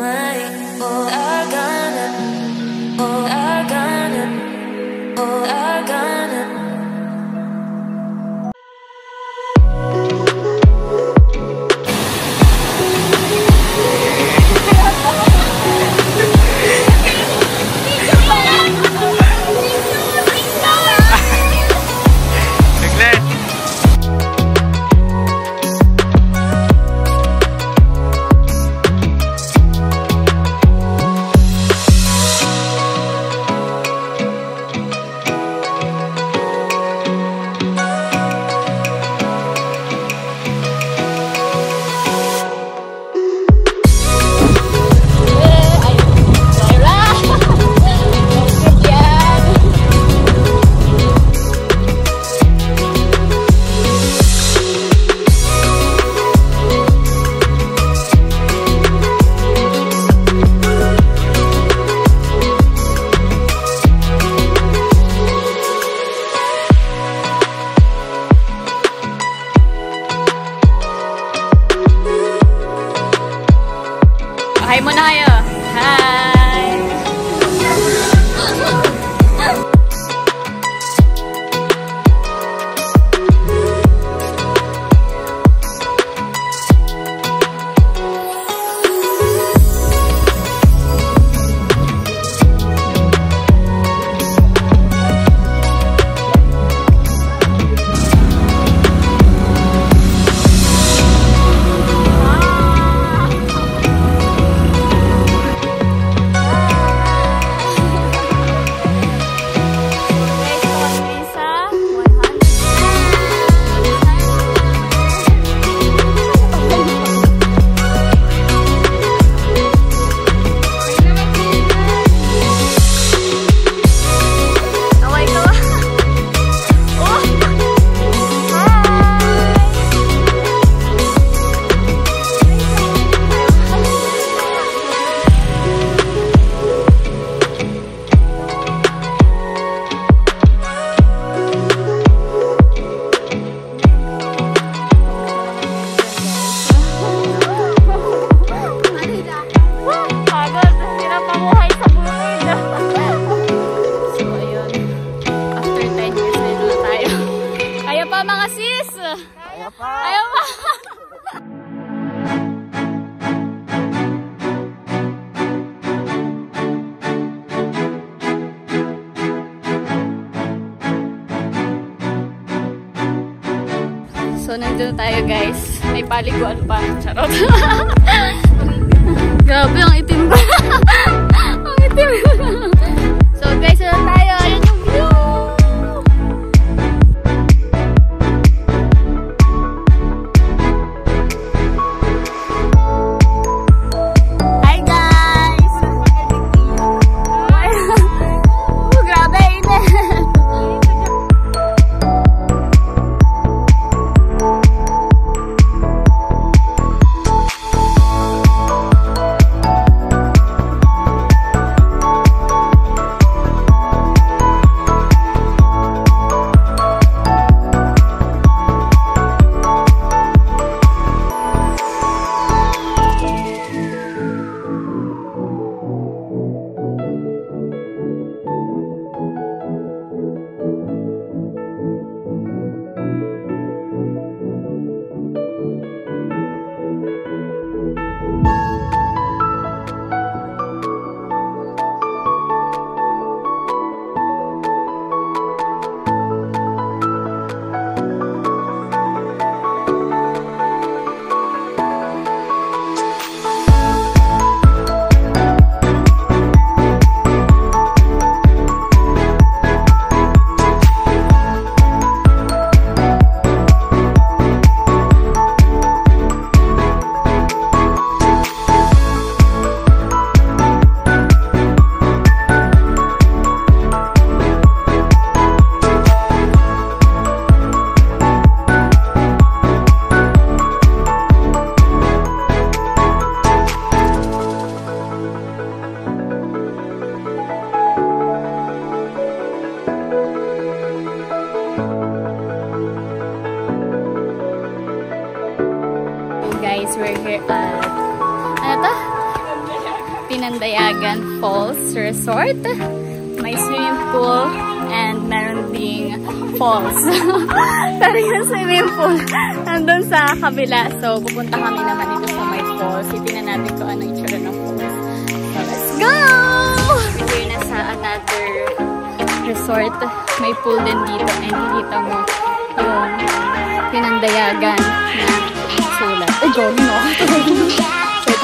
My Hi muna kayo. So, nandun tayo guys. May paliguan pa. Charot. Grabe, ang itim ko. ang itim. so, guys, nandun tayo. guys, we're here at ano to? Pinandayagan Falls Resort. May swimming pool and meron ding falls. Pero yung swimming pool nandun sa kabila. So, pupunta kami naman dito sa may falls. Itinan natin kung ano itsura ng falls. So, let's go! We're na sa another resort. May pool din dito and dito mo yung pinandayagan na sulat. Ay, gawin mo. so,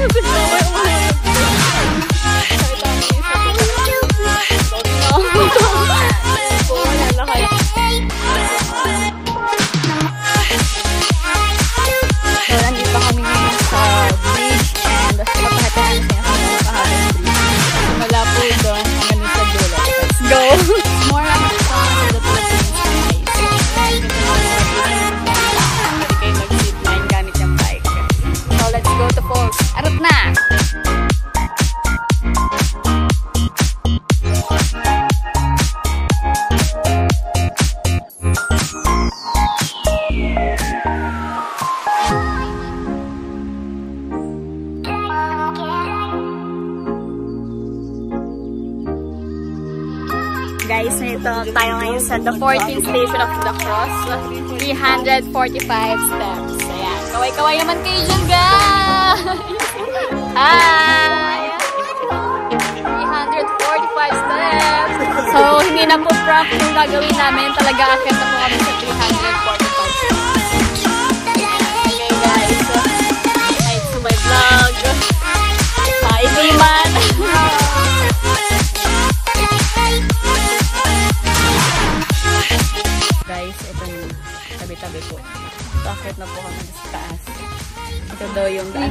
ito Guys, nito tayo ngayon sa the 14th station of the cross. 345 steps. Ayan. Kaway-kaway naman kayo dyan, guys! Hi! 345 steps. So, hindi na po prank yung gagawin namin. Talaga akit na po kami sa 345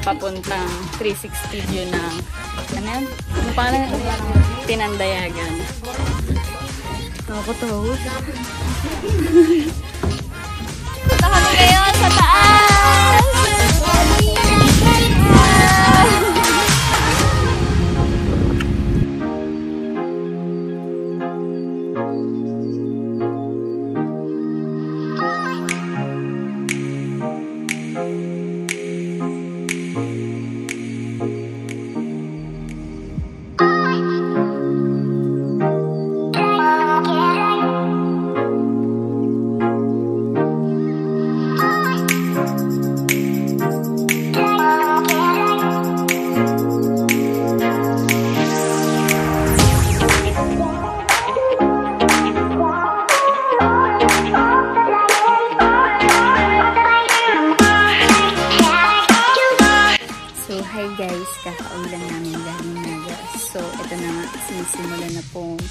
papuntang 360 view ng ano yan? Ano pangalan? Tinandayagan. Nakakatawa. hi guys. Kakauwi lang namin galing Naga. So, ito na nga. Sinisimula na pong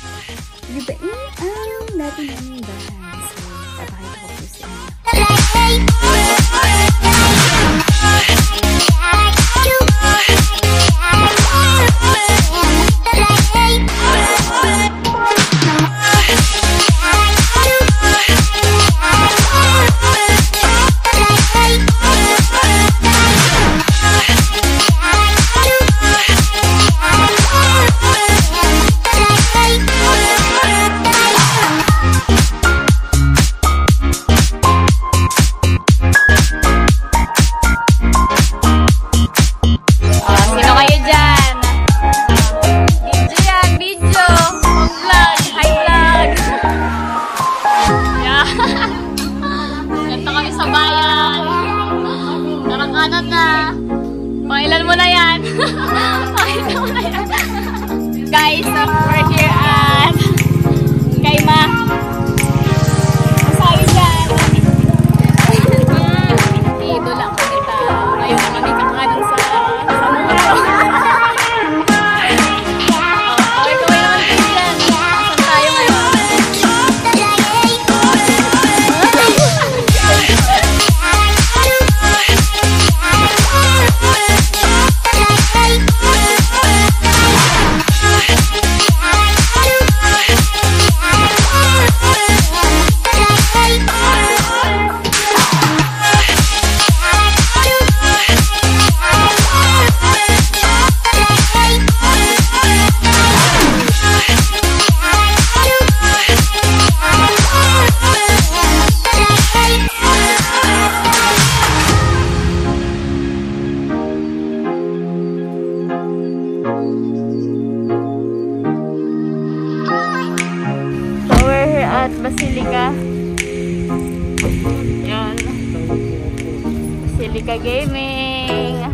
libain ang dati namin bahay. So, papakita ko po sa inyo. At Basilica. Yan. Basilica Gaming.